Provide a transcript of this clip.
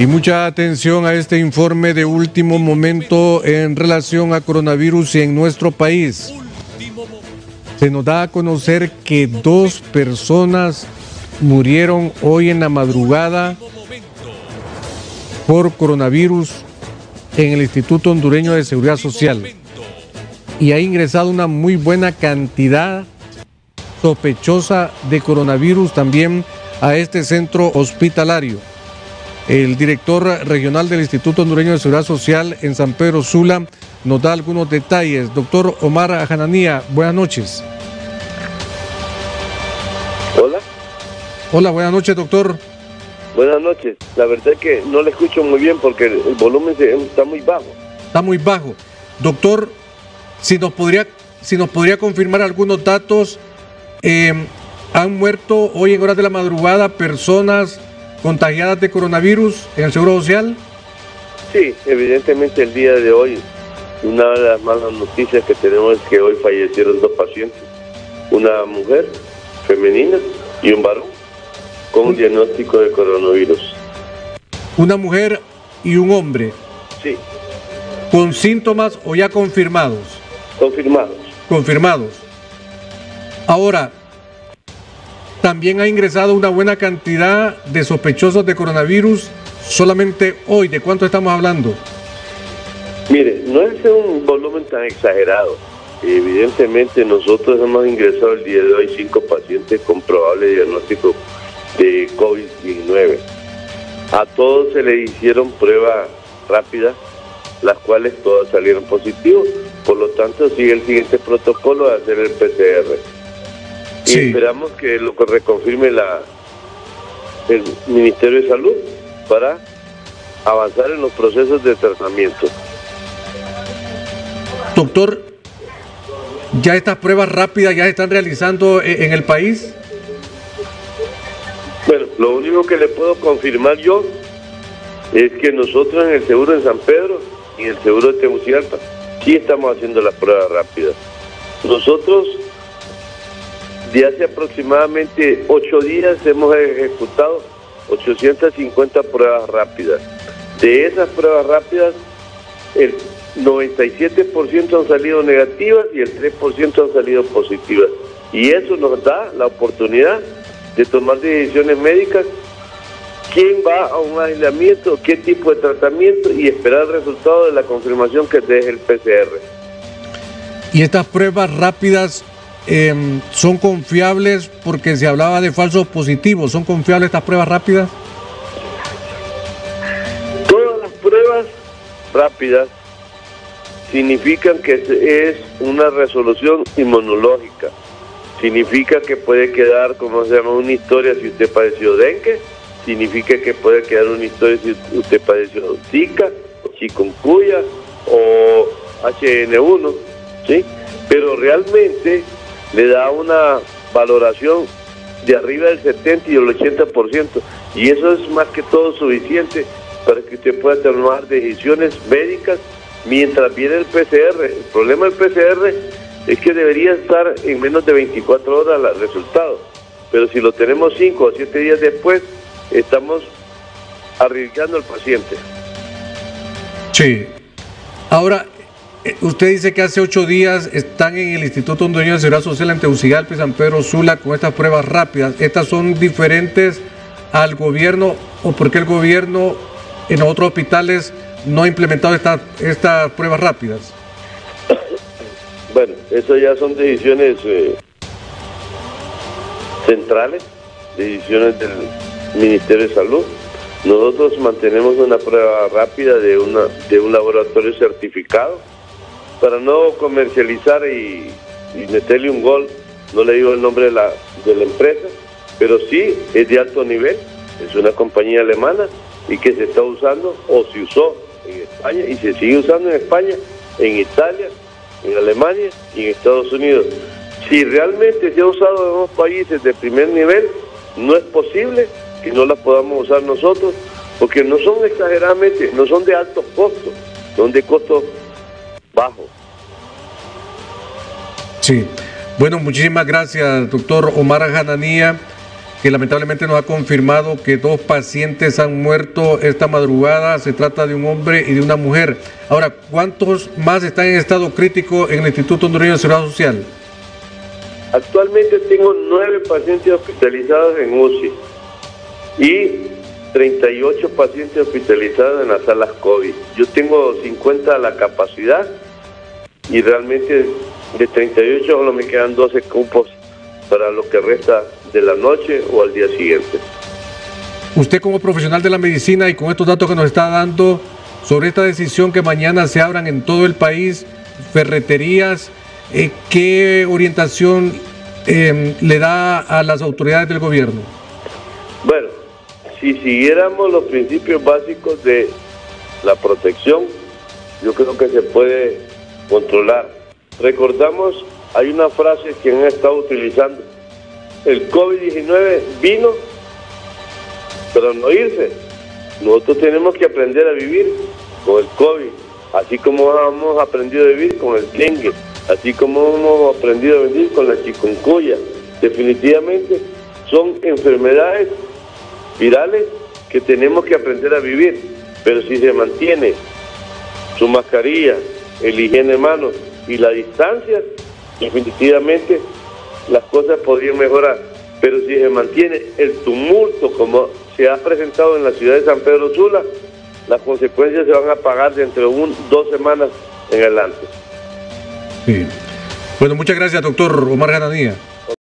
Y mucha atención a este informe de último momento en relación a coronavirus en nuestro país. Se nos da a conocer que dos personas murieron hoy en la madrugada por coronavirus en el Instituto Hondureño de Seguridad Social. Y ha ingresado una muy buena cantidad sospechosa de coronavirus también a este centro hospitalario. El director regional del Instituto Hondureño de Seguridad Social en San Pedro Sula nos da algunos detalles. Doctor Omar Ajananía, buenas noches. Hola. Hola, buenas noches, doctor. Buenas noches. La verdad es que no le escucho muy bien porque el volumen está muy bajo. Está muy bajo. Doctor, si nos podría, si nos podría confirmar algunos datos, eh, han muerto hoy en horas de la madrugada personas contagiadas de coronavirus en el Seguro Social? Sí, evidentemente el día de hoy, una de las malas noticias que tenemos es que hoy fallecieron dos pacientes, una mujer femenina y un varón con un diagnóstico de coronavirus. Una mujer y un hombre. Sí. ¿Con síntomas o ya confirmados? Confirmados. Confirmados. Ahora, también ha ingresado una buena cantidad de sospechosos de coronavirus solamente hoy. ¿De cuánto estamos hablando? Mire, no es un volumen tan exagerado. Evidentemente nosotros hemos ingresado el día de hoy cinco pacientes con probable diagnóstico de COVID-19. A todos se le hicieron pruebas rápidas, las cuales todas salieron positivos. Por lo tanto, sigue el siguiente protocolo de hacer el PCR. Y esperamos que lo reconfirme la, el Ministerio de Salud para avanzar en los procesos de tratamiento. Doctor, ¿ya estas pruebas rápidas ya se están realizando e-, en el país? Bueno, lo único que le puedo confirmar yo es que nosotros en el seguro de San Pedro y en el seguro de Tegucigalpa sí estamos haciendo las pruebas rápidas. Nosotros de hace aproximadamente ocho días hemos ejecutado 850 pruebas rápidas. De esas pruebas rápidas, el 97% han salido negativas y el 3% han salido positivas. Y eso nos da la oportunidad de tomar decisiones médicas, quién va a un aislamiento, qué tipo de tratamiento y esperar el resultado de la confirmación que deje el PCR. Y estas pruebas rápidas Em, ¿son confiables porque se hablaba de falsos positivos? ¿Son confiables estas pruebas rápidas? Todas las pruebas rápidas significan que es una resolución inmunológica. Significa que puede quedar, como se llama, una historia si usted padeció dengue. Significa que puede quedar una historia si usted padeció Zika, chikungunya o HN1. ¿sí? Pero realmente le da una valoración de arriba del 70 y el 80%. Y eso es más que todo suficiente para que usted pueda tomar decisiones médicas mientras viene el PCR. El problema del PCR es que debería estar en menos de 24 horas el resultado. Pero si lo tenemos 5 o 7 días después, estamos arriesgando al paciente. Sí. Ahora, usted dice que hace ocho días están en el Instituto Hondureño de Seguridad Social en Tegucigalpa y San Pedro Sula con estas pruebas rápidas. ¿Estas son diferentes al gobierno o por qué el gobierno en otros hospitales no ha implementado estas pruebas rápidas? Bueno, eso ya son decisiones eh, centrales, decisiones del Ministerio de Salud. Nosotros mantenemos una prueba rápida de un laboratorio certificado para no comercializar y, meterle un gol, no le digo el nombre de la, de la empresa, pero sí es de alto nivel, es una compañía alemana y que se está usando o se usó en España y se sigue usando en España, en Italia, en Alemania y en Estados Unidos. Si realmente se ha usado en dos países de primer nivel, no es posible que no la podamos usar nosotros, porque no son exageradamente, no son de alto costo, son de costo bajo. Sí. Bueno, muchísimas gracias, doctor Omar Jananía. que lamentablemente nos ha confirmado que dos pacientes han muerto esta madrugada. Se trata de un hombre y de una mujer. Ahora, ¿cuántos más están en estado crítico en el Instituto Hondureño de Seguridad Social? Actualmente tengo nueve pacientes hospitalizados en UCI y 38 pacientes hospitalizados en las salas COVID. Yo tengo 50 a la capacidad y realmente de 38 solo me quedan 12 cupos para lo que resta de la noche o al día siguiente. Usted como profesional de la medicina y con estos datos que nos está dando sobre esta decisión que mañana se abran en todo el país ferreterías, eh, ¿qué orientación em, le da a las autoridades del gobierno? Si siguiéramos los principios básicos de la protección, yo creo que se puede controlar. Recordamos, hay una frase que han estado utilizando, el COVID-19 vino para no irse. Nosotros tenemos que aprender a vivir con el COVID, así como hemos aprendido a vivir con el dengue, así como hemos aprendido a vivir con la chikungunya. Definitivamente son enfermedades virales que tenemos que aprender a vivir, pero si se mantiene su mascarilla, el higiene de manos y la distancia, definitivamente las cosas podrían mejorar. Pero si se mantiene el tumulto como se ha presentado en la ciudad de San Pedro Sula, las consecuencias se van a pagar dentro de un, dos semanas en adelante. Sí. Bueno, muchas gracias, doctor Omar Gananía.